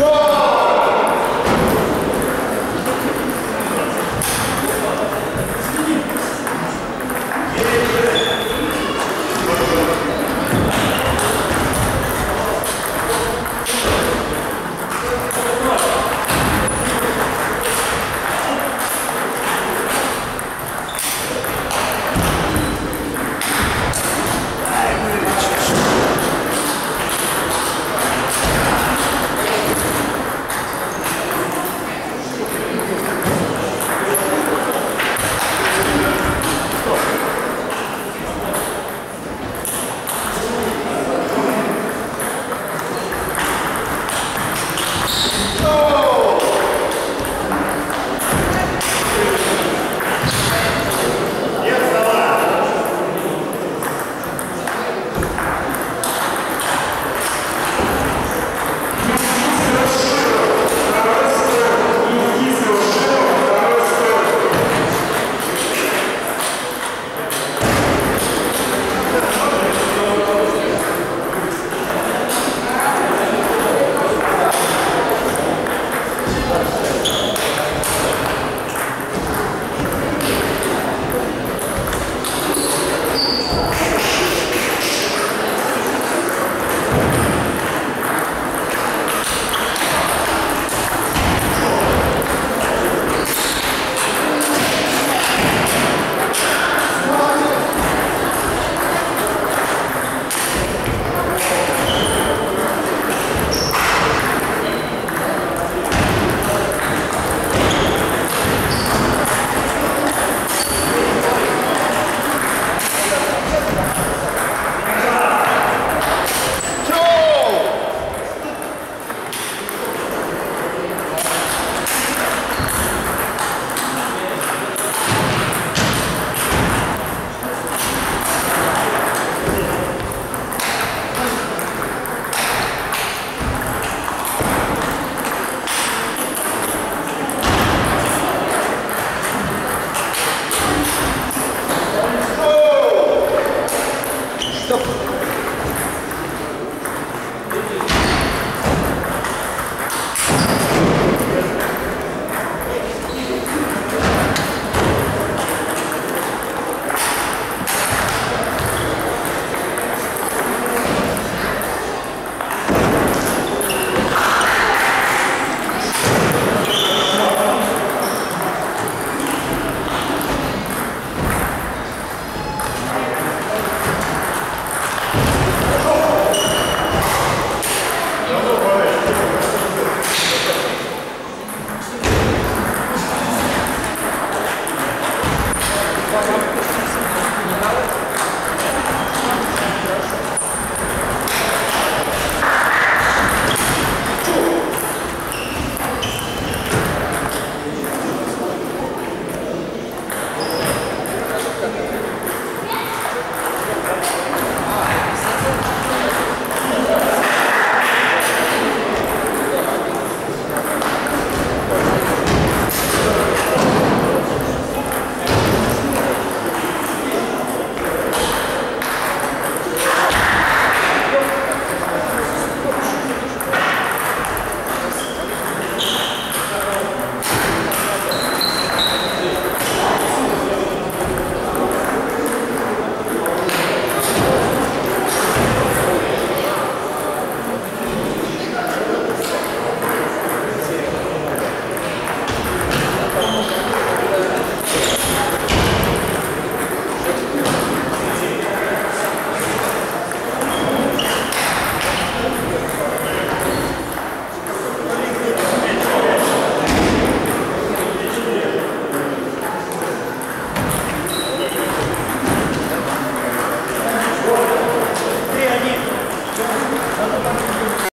One.